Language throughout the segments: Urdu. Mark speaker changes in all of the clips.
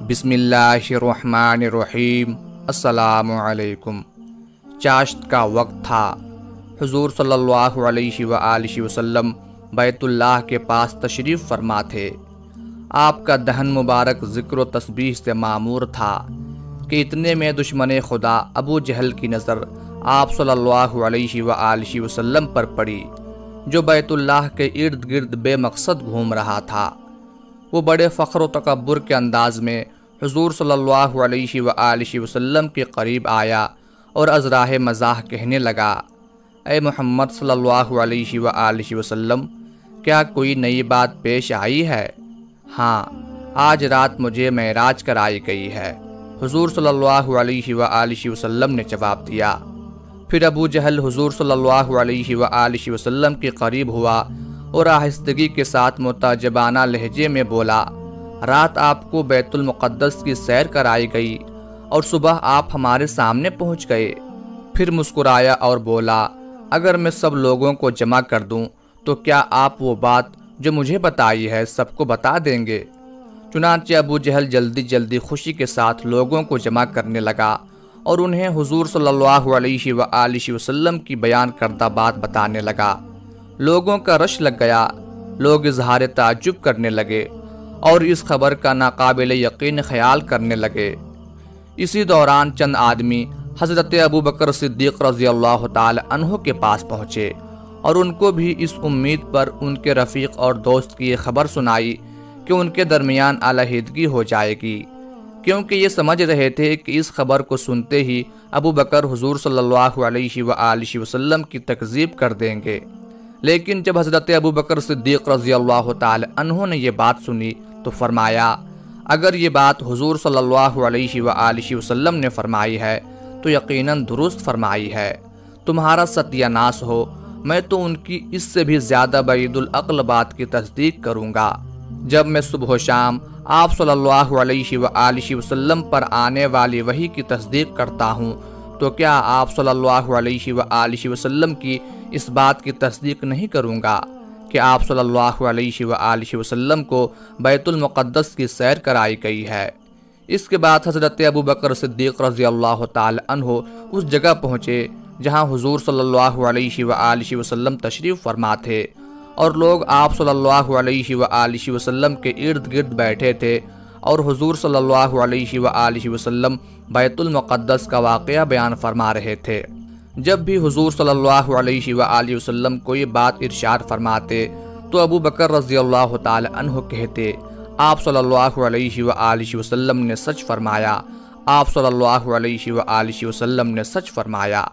Speaker 1: بسم اللہ الرحمن الرحیم۔ السلام علیکم۔ چاشت کا وقت تھا۔ حضور صلی اللہ علیہ وآلہ وسلم بیت اللہ کے پاس تشریف فرما تھے۔ آپ کا دہن مبارک ذکر و تسبیح سے معمور تھا کہ اتنے میں دشمن خدا ابو جہل کی نظر آپ صلی اللہ علیہ وآلہ وسلم پر پڑی، جو بیت اللہ کے ارد گرد بے مقصد گھوم رہا تھا۔ وہ بڑے فخر و تکبر کے انداز میں حضور صلی اللہ علیہ وآلہ وسلم کے قریب آیا اور ازراہ مزاح کہنے لگا، اے محمد صلی اللہ علیہ وآلہ وسلم، کیا کوئی نئی بات پیش آئی ہے؟ ہاں آج رات مجھے معراج کرائی گئی ہے۔ حضور صلی اللہ علیہ وآلہ وسلم نے جواب دیا۔ پھر ابو جہل حضور صلی اللہ علیہ وآلہ وسلم کے قریب ہوا اور آہستگی کے ساتھ متعجبانہ لہجے میں بولا، رات آپ کو بیت المقدس کی سیر کرائی گئی اور صبح آپ ہمارے سامنے پہنچ گئے۔ پھر مسکرایا اور بولا، اگر میں سب لوگوں کو جمع کر دوں تو کیا آپ وہ بات جو مجھے بتائی ہے سب کو بتا دیں گے؟ چنانچہ ابو جہل جلدی جلدی خوشی کے ساتھ لوگوں کو جمع کرنے لگا اور انہیں حضور صلی اللہ علیہ وآلہ وسلم کی بیان کردہ بات بتانے لگا۔ لوگوں کا رش لگ گیا۔ لوگ اظہار تعجب کرنے لگے اور اس خبر کا ناقابل یقین خیال کرنے لگے۔ اسی دوران چند آدمی حضرت ابو بکر صدیق رضی اللہ تعالی عنہ کے پاس پہنچے اور ان کو بھی اس امید پر ان کے رفیق اور دوست کی یہ خبر سنائی کہ ان کے درمیان علیحدگی ہو جائے گی۔ کیونکہ یہ سمجھ رہے تھے کہ اس خبر کو سنتے ہی ابو بکر حضور صلی اللہ علیہ وآلہ وسلم کی تکذیب کر دیں گے۔ لیکن جب حضرت ابو بکر صدیق رضی اللہ تعالی عنہ نے یہ بات سنی تو فرمایا، اگر یہ بات حضور صلی اللہ علیہ وآلہ وسلم نے فرمائی ہے، تو یقیناً درست فرمائی ہے۔ تمہارا ستیہ ناس ہو، میں تو ان کی اس سے بھی زیادہ بعید العقل بات کی تصدیق کروں گا۔ جب میں صبح و شام آپ صلی اللہ علیہ وآلہ وسلم پر آنے والی وحی کی تصدیق کرتا ہوں تو کیا آپ صلی اللہ علیہ وآلہ وسلم کی اس بات کی تصدیق نہیں کروں گا کہ آپ صلی اللہ علیہ وآلہ وسلم کو بیت المقدس کی سیر کرائی گئی ہے؟ اس کے بعد حضرت ابو بکر صدیق رضی اللہ تعالی عنہ اس جگہ پہنچے جہاں حضور صلی اللہ علیہ وآلہ وسلم تشریف فرما تھے اور لوگ آپ صلی اللہ علیہ وآلہ وسلم کے ارد گرد بیٹھے تھے اور حضور صلی اللہ علیہ وآلہ وسلم بیت المقدس کا واقعہ بیان فرما رہے تھے۔ جب بھی حضور صلی اللہ علیہ وآلہ وسلم کوئی بات ارشاد فرماتے، تو ابو بکر رضی اللہ تعالی عنہ کہتے، آپ صلی اللہ علیہ وآلہ وسلم نے سچ فرمایا، آپ صلی اللہ علیہ وآلہ وسلم نے سچ فرمایا۔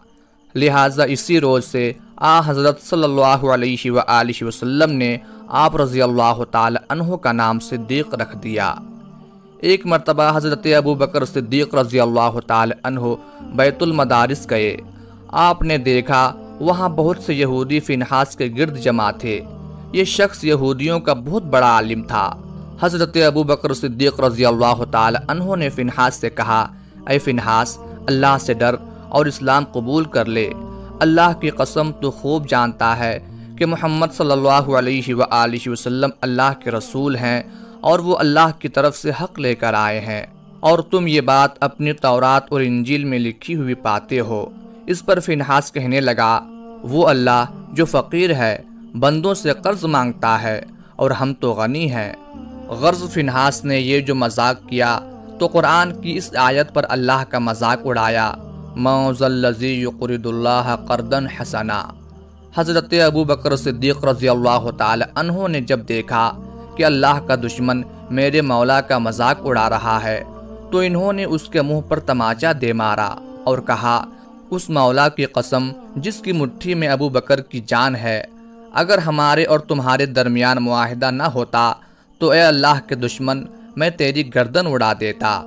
Speaker 1: لہٰذا اسی روز سے آ حضرت صلی اللہ علیہ وآلہ وسلم نے آپ رضی اللہ تعالی عنہ کا نام صدیق رکھ دیا۔ ایک مرتبہ حضرت ابو بکر صدیق رضی اللہ تعالی عنہ بیت المدارس گئے۔ آپ نے دیکھا، وہاں بہت سے یہودی فنحاس کے گرد جمع تھے۔ یہ شخص یہودیوں کا بہت بڑا عالم تھا۔ حضرت ابو بکر صدیق رضی اللہ تعالی عنہ نے فنحاس سے کہا، اے فنحاس اللہ سے ڈر اور اسلام قبول کر لے۔ اللہ کی قسم تو خوب جانتا ہے کہ محمد صلی اللہ علیہ وآلہ وسلم اللہ کے رسول ہیں اور وہ اللہ کی طرف سے حق لے کر آئے ہیں۔ اور تم یہ بات اپنی تورات اور انجیل میں لکھی ہوئی پاتے ہو۔ اس پر فنحاس کہنے لگا، وہ اللہ جو فقیر ہے، بندوں سے قرض مانگتا ہے اور ہم تو غنی ہیں۔ غرض فنحاس نے یہ جو مذاق کیا، تو قرآن کی اس آیت پر اللہ کا مذاق اڑایا۔ موز الزی یقرد اللہ قردن حسنا۔ حضرت ابو بکر صدیق رضی اللہ تعالی عنہ نے جب دیکھا کہ اللہ کا دشمن میرے مولا کا مذاق اڑا رہا ہے۔ تو انہوں نے اس کے منہ پر تماچا دے مارا اور کہا، اس مولا کی قسم، جس کی مٹھی میں ابو بکر کی جان ہے، اگر ہمارے اور تمہارے درمیان معاہدہ نہ ہوتا تو اے اللہ کے دشمن، میں تیری گردن اڑا دیتا۔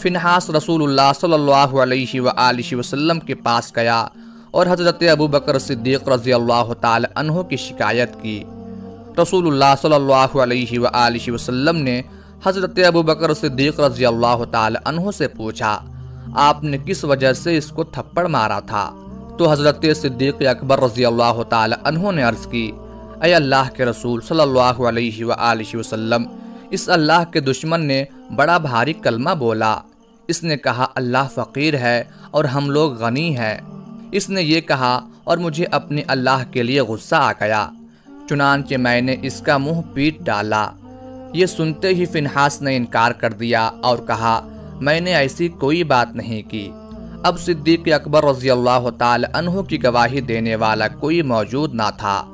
Speaker 1: فنحاس رسول اللہ صلی اللہ علیہ وآلہ وسلم کے پاس گیا اور حضرت ابو بکر صدیق رضی اللہ تعالی عنہ کی شکایت کی۔ رسول اللہ صلی اللہ علیہ وآلہ وسلم نے حضرت ابو بکر صدیق رضی اللہ تعالی عنہ سے پوچھا، آپ نے کس وجہ سے اس کو تھپڑ مارا تھا؟ تو حضرت صدیق اکبر رضی اللہ تعالی عنہ نے عرض کی، اے اللہ کے رسول صلی اللہ علیہ وآلہ وسلم، اس اللہ کے دشمن نے بڑا بھاری کلمہ بولا۔ اس نے کہا، اللہ فقیر ہے اور ہم لوگ غنی ہیں۔ اس نے یہ کہا اور مجھے اپنے اللہ کے لیے غصہ آ گیا۔ چنانچہ میں نے اس کا منہ پیٹ ڈالا۔ یہ سنتے ہی فنحاس نے انکار کر دیا اور کہا، میں نے ایسی کوئی بات نہیں کی۔ اب صدیق اکبر رضی اللہ تعالی عنہ کی گواہی دینے والا کوئی موجود نہ تھا۔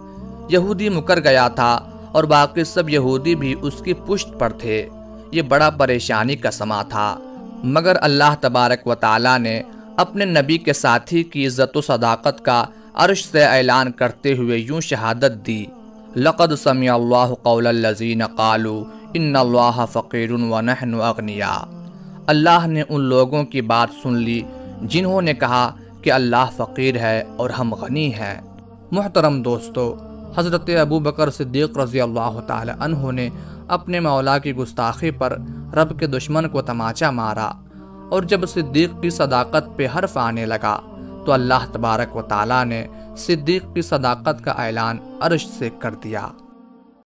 Speaker 1: یہودی مکر گیا تھا اور باقی سب یہودی بھی اس کی پشت پر تھے۔ یہ بڑا پریشانی کا سما تھا۔ مگر اللہ تبارک و تعالی نے اپنے نبی کے ساتھی کی عزت و صداقت کا عرش سے اعلان کرتے ہوئے یوں شہادت دی۔ لقد سمع اللہ قول الذین قالوا ان اللہ فقیر ونحن اغنیاء اللہ نے ان لوگوں کی بات سن لی جنہوں نے کہا کہ اللہ فقیر ہے اور ہم غنی ہیں۔ محترم دوستو، حضرت ابو بکر صدیق رضی اللہ تعالی عنہ نے اپنے مولا کی گستاخی پر رب کے دشمن کو تماچا مارا اور جب صدیق کی صداقت پہ حرف آنے لگا تو اللہ تبارک و تعالیٰ نے صدیق کی صداقت کا اعلان عرش سے کر دیا۔